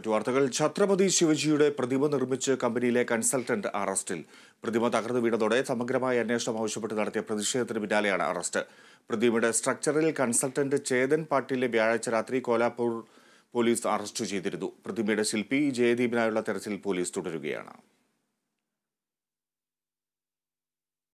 മറ്റു വാർത്തകൾ. ഛത്രപതി ശിവജിയുടെ പ്രതിമ നിർമ്മിച്ച് കമ്പനിയിലെ കൺസൾട്ടന്റ് അറസ്റ്റിൽ. പ്രതിമ തകർന്നു വീണതോടെ സമഗ്രമായ അന്വേഷണം ആവശ്യപ്പെട്ട് നടത്തിയ പ്രതിഷേധത്തിന് പിന്നാലെയാണ് അറസ്റ്റ്. പ്രതിമയുടെ സ്ട്രക്ചറിൽ കൺസൾട്ടന്റ് ചേതൻ പാട്ടീലിനെ വ്യാഴാഴ്ച രാത്രി കോലാപൂർ പോലീസ് അറസ്റ്റ് ചെയ്തിരുന്നു. പ്രതിമയുടെ ശില്പി ജയദീപിനായുള്ള തെരച്ചിൽ പോലീസ് തുടരുകയാണ്.